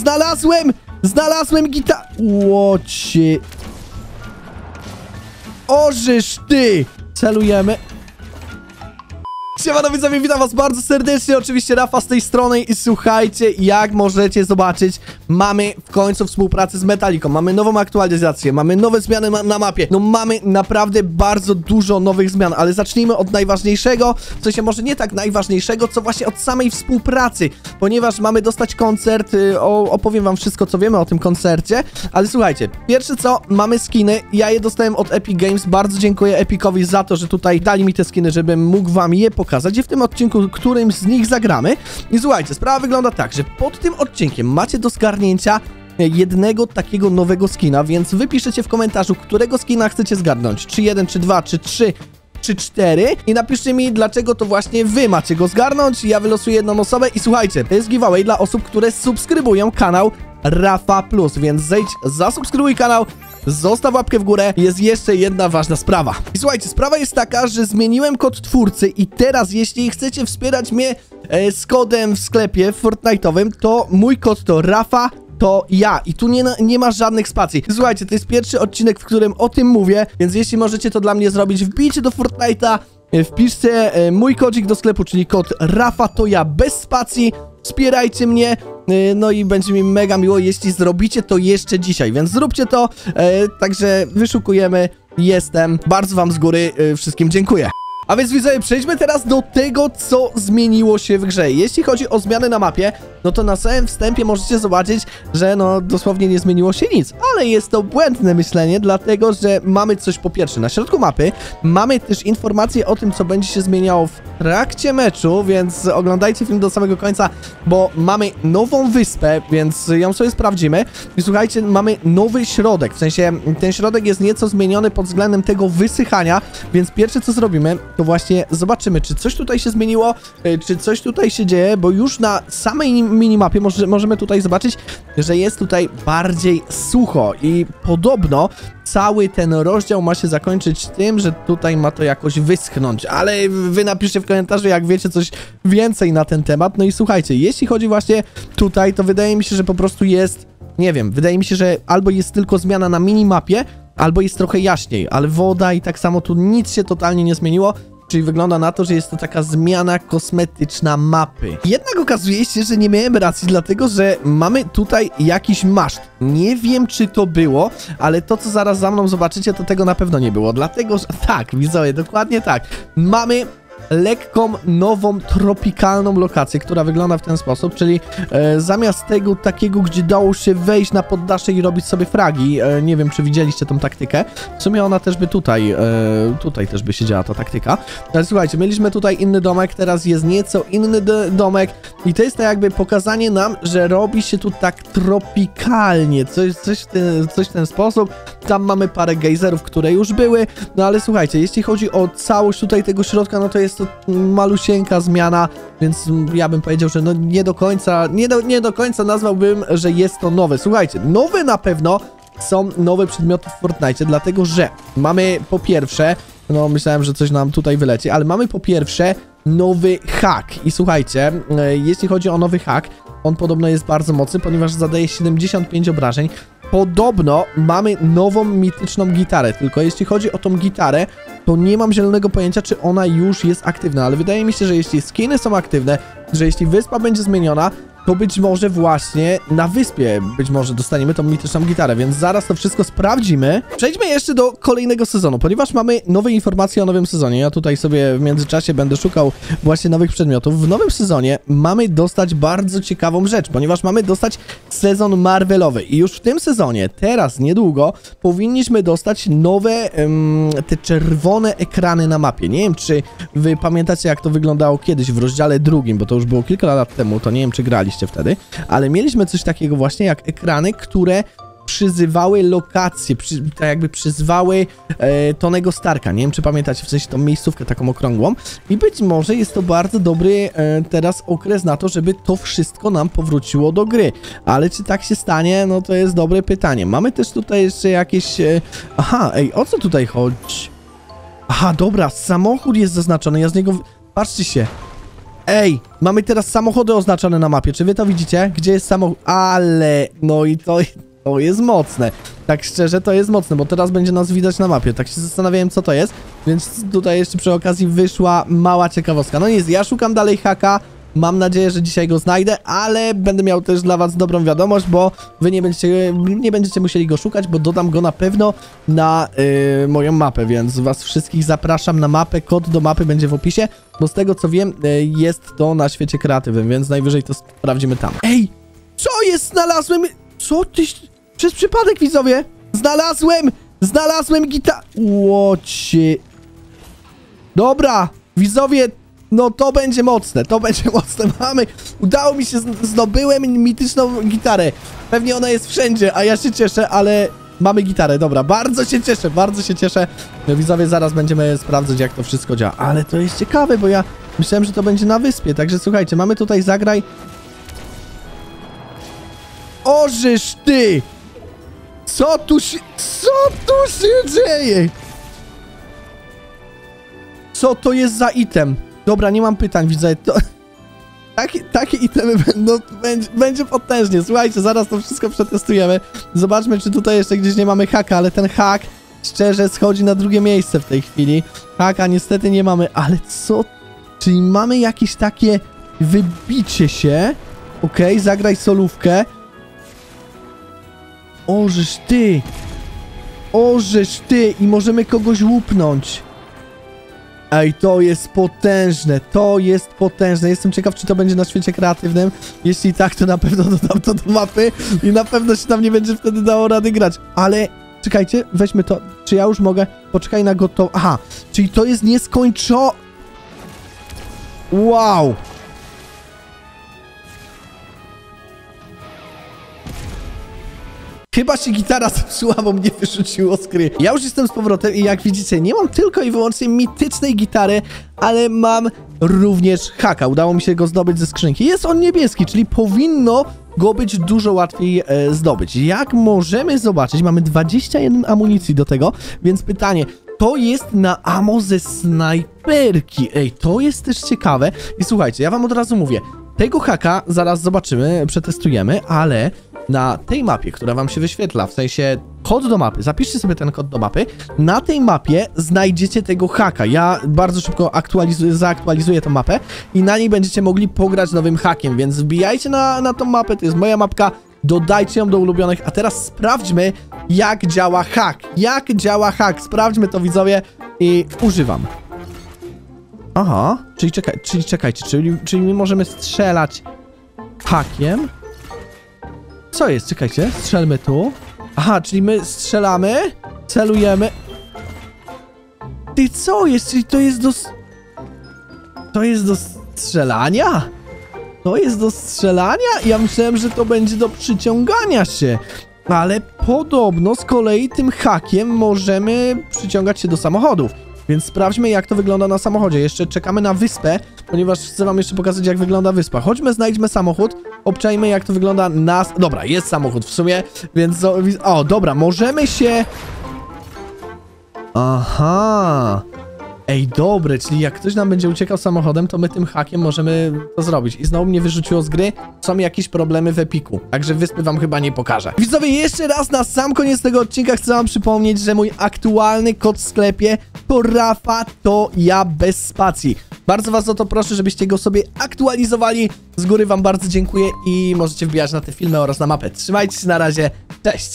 Znalazłem! Znalazłem gitar... Łocie... Ożysz ty! Celujemy. Siemano widzowie, witam was bardzo serdecznie, oczywiście Rafa z tej strony i słuchajcie, jak możecie zobaczyć, mamy w końcu współpracę z Metaliką, mamy nową aktualizację, mamy nowe zmiany na mapie, no mamy naprawdę bardzo dużo nowych zmian, ale zacznijmy od najważniejszego, w sensie może nie tak najważniejszego, co właśnie od samej współpracy, ponieważ mamy dostać koncert, y, o, opowiem wam wszystko, co wiemy o tym koncercie, ale słuchajcie, pierwsze co, mamy skiny, ja je dostałem od Epic Games, bardzo dziękuję Epicowi za to, że tutaj dali mi te skiny, żebym mógł wam je pokazać i w tym odcinku którymś z nich zagramy. I słuchajcie, sprawa wygląda tak, że pod tym odcinkiem macie do zgarnięcia jednego takiego nowego skina, więc wypiszecie w komentarzu, którego skina chcecie zgarnąć. Czy jeden, czy dwa, czy trzy, czy cztery i napiszcie mi, dlaczego to właśnie wy macie go zgarnąć. Ja wylosuję jedną osobę i słuchajcie, to jest giveaway dla osób, które subskrybują kanał Rafa Plus, więc zejdź, zasubskrybuj kanał, Zostaw łapkę w górę. Jest jeszcze jedna ważna sprawa. I słuchajcie, sprawa jest taka, że zmieniłem kod twórcy i teraz jeśli chcecie wspierać mnie e, z kodem w sklepie Fortnite'owym, to mój kod to Rafa to ja. I tu nie, nie ma żadnych spacji. Słuchajcie, to jest pierwszy odcinek, w którym o tym mówię, więc jeśli możecie to dla mnie zrobić, wbijcie do Fortnite'a, e, wpiszcie e, mój kodzik do sklepu, czyli kod Rafa to ja bez spacji. Wspierajcie mnie, no i będzie mi mega miło, jeśli zrobicie to jeszcze dzisiaj, więc zróbcie to, e, także wyszukujemy, jestem, bardzo wam z góry e, wszystkim dziękuję. A więc widzowie, przejdźmy teraz do tego, co zmieniło się w grze. Jeśli chodzi o zmiany na mapie, no to na samym wstępie możecie zobaczyć, że no dosłownie nie zmieniło się nic. Ale jest to błędne myślenie, dlatego że mamy coś po pierwsze na środku mapy, mamy też informacje o tym, co będzie się zmieniało w trakcie meczu, więc oglądajcie film do samego końca, bo mamy nową wyspę, więc ją sobie sprawdzimy. I słuchajcie, mamy nowy środek, w sensie ten środek jest nieco zmieniony pod względem tego wysychania, więc pierwsze co zrobimy, to właśnie zobaczymy, czy coś tutaj się zmieniło, y, czy coś tutaj się dzieje, bo już na samej minimapie może, możemy tutaj zobaczyć, że jest tutaj bardziej sucho i podobno cały ten rozdział ma się zakończyć tym, że tutaj ma to jakoś wyschnąć, ale wy napiszcie w komentarzu, jak wiecie coś więcej na ten temat. No i słuchajcie, jeśli chodzi właśnie tutaj, to wydaje mi się, że po prostu jest, nie wiem, wydaje mi się, że albo jest tylko zmiana na minimapie, albo jest trochę jaśniej, ale woda i tak samo tu nic się totalnie nie zmieniło. Czyli wygląda na to, że jest to taka zmiana kosmetyczna mapy. Jednak okazuje się, że nie miałem racji, dlatego że mamy tutaj jakiś maszt. Nie wiem, czy to było, ale to, co zaraz za mną zobaczycie, to tego na pewno nie było. Dlatego, że tak, widzowie, dokładnie tak. Mamy lekką, nową, tropikalną lokację, która wygląda w ten sposób, czyli e, zamiast tego takiego, gdzie dało się wejść na poddasze i robić sobie fragi, e, nie wiem, czy widzieliście tą taktykę, w sumie ona też by tutaj, e, tutaj też by się działa ta taktyka, ale słuchajcie, mieliśmy tutaj inny domek, teraz jest nieco inny domek i to jest to jakby pokazanie nam, że robi się tu tak tropikalnie, coś, coś, w ten, coś w ten sposób, tam mamy parę gejzerów, które już były, no ale słuchajcie, jeśli chodzi o całość tutaj tego środka, no to jest to malusieńka zmiana, więc ja bym powiedział, że no nie do końca, nie do, nie do końca nazwałbym, że jest to nowe. Słuchajcie, nowe na pewno są nowe przedmioty w Fortnite, dlatego że mamy po pierwsze, no myślałem, że coś nam tutaj wyleci, ale mamy po pierwsze nowy hack. I słuchajcie, e, jeśli chodzi o nowy hack, on podobno jest bardzo mocny, ponieważ zadaje 75 obrażeń. Podobno mamy nową mityczną gitarę, tylko jeśli chodzi o tą gitarę, to nie mam zielonego pojęcia, czy ona już jest aktywna, ale wydaje mi się, że jeśli skiny są aktywne, że jeśli wyspa będzie zmieniona, to być może właśnie na wyspie być może dostaniemy tą mityczną gitarę, więc zaraz to wszystko sprawdzimy. Przejdźmy jeszcze do kolejnego sezonu, ponieważ mamy nowe informacje o nowym sezonie. Ja tutaj sobie w międzyczasie będę szukał właśnie nowych przedmiotów. W nowym sezonie mamy dostać bardzo ciekawą rzecz, ponieważ mamy dostać sezon Marvelowy i już w tym sezonie, teraz niedługo, powinniśmy dostać nowe te czerwone ekrany na mapie. Nie wiem, czy wy pamiętacie, jak to wyglądało kiedyś w rozdziale drugim, bo to już było kilka lat temu, to nie wiem, czy graliście wtedy, ale mieliśmy coś takiego właśnie jak ekrany, które przyzywały lokacje, przy, tak jakby przyzwały e, Tonego Starka. Nie wiem, czy pamiętacie, w sensie tą miejscówkę taką okrągłą. I być może jest to bardzo dobry e, teraz okres na to, żeby to wszystko nam powróciło do gry. Ale czy tak się stanie? No to jest dobre pytanie. Mamy też tutaj jeszcze jakieś... E, aha, ej, o co tutaj chodzi? Aha, dobra, samochód jest zaznaczony, ja z niego... Patrzcie się, Ej, mamy teraz samochody oznaczone na mapie. Czy wy to widzicie? Gdzie jest samochód? Ale, no i to, to jest mocne. Tak szczerze, to jest mocne, bo teraz będzie nas widać na mapie. Tak się zastanawiałem, co to jest. Więc tutaj jeszcze przy okazji wyszła mała ciekawostka. No nic, ja szukam dalej haka. Mam nadzieję, że dzisiaj go znajdę, ale będę miał też dla was dobrą wiadomość, bo wy nie będziecie, nie będziecie musieli go szukać, bo dodam go na pewno na yy, moją mapę, więc was wszystkich zapraszam na mapę. Kod do mapy będzie w opisie, bo z tego co wiem, yy, jest to na świecie kreatywnym, więc najwyżej to sprawdzimy tam. Ej, co jest? Znalazłem... Co ty... Przez przypadek, widzowie! Znalazłem! Znalazłem gitar... Łocie... Dobra, widzowie, no to będzie mocne, to będzie mocne. Mamy, udało mi się, zdobyłem mityczną gitarę. Pewnie ona jest wszędzie, a ja się cieszę, ale mamy gitarę, dobra. Bardzo się cieszę, bardzo się cieszę. No widzowie, zaraz będziemy sprawdzać, jak to wszystko działa. Ale to jest ciekawe, bo ja myślałem, że to będzie na wyspie. Także słuchajcie, mamy tutaj zagraj. Ożysz ty! Co tu się, co tu się dzieje? Co to jest za item? Dobra, nie mam pytań, widzę. To... Takie, takie itemy będą, będzie, będzie potężnie. Słuchajcie, zaraz to wszystko przetestujemy. Zobaczmy, czy tutaj jeszcze gdzieś nie mamy haka, ale ten hak, szczerze, schodzi na drugie miejsce w tej chwili. Haka niestety nie mamy, ale co? Czyli mamy jakieś takie wybicie się. Okej, zagraj solówkę. Ożeż ty! Ożeż ty! I możemy kogoś łupnąć. Ej, to jest potężne, to jest potężne. Jestem ciekaw, czy to będzie na świecie kreatywnym. Jeśli tak, to na pewno dodam to do mapy i na pewno się tam nie będzie wtedy dało rady grać. Ale czekajcie, weźmy to. Czy ja już mogę? Poczekaj na gotowe. Aha, czyli to jest nieskończo... Wow! Chyba się gitara zepsuła, bo mnie wyrzuciło z gry. Ja już jestem z powrotem i jak widzicie, nie mam tylko i wyłącznie mitycznej gitary, ale mam również haka. Udało mi się go zdobyć ze skrzynki. Jest on niebieski, czyli powinno go być dużo łatwiej e, zdobyć. Jak możemy zobaczyć, mamy 21 amunicji do tego, więc pytanie, to jest na amo ze snajperki. Ej, to jest też ciekawe. I słuchajcie, ja wam od razu mówię, tego haka zaraz zobaczymy, przetestujemy, ale na tej mapie, która wam się wyświetla, w sensie kod do mapy, zapiszcie sobie ten kod do mapy, na tej mapie znajdziecie tego haka. Ja bardzo szybko aktualizuję, zaaktualizuję tę mapę i na niej będziecie mogli pograć nowym hakiem, więc wbijajcie na, na tą mapę, to jest moja mapka, dodajcie ją do ulubionych, a teraz sprawdźmy, jak działa hak. Jak działa hak, sprawdźmy to widzowie i używam. Aha, czyli, czekaj, czyli czekajcie, czyli, czyli my możemy strzelać hakiem. Co jest? Czekajcie, strzelmy tu. Aha, czyli my strzelamy, celujemy. Ty co jest? Czyli to jest do... To jest do strzelania? To jest do strzelania? Ja myślałem, że to będzie do przyciągania się. Ale podobno z kolei tym hakiem możemy przyciągać się do samochodów. Więc sprawdźmy, jak to wygląda na samochodzie. Jeszcze czekamy na wyspę, ponieważ chcę wam jeszcze pokazać, jak wygląda wyspa. Chodźmy, znajdźmy samochód, obczajmy, jak to wygląda na... Dobra, jest samochód w sumie, więc... O, wi- o dobra, możemy się... Aha... Ej, dobre, czyli jak ktoś nam będzie uciekał samochodem, to my tym hakiem możemy to zrobić. I znowu mnie wyrzuciło z gry, są jakieś problemy w Epiku. Także wyspy wam chyba nie pokażę. Widzowie, jeszcze raz na sam koniec tego odcinka chcę wam przypomnieć, że mój aktualny kod w sklepie to Rafa, to ja bez spacji. Bardzo was o to proszę, żebyście go sobie aktualizowali. Z góry wam bardzo dziękuję i możecie wbijać na te filmy oraz na mapę. Trzymajcie się na razie, cześć!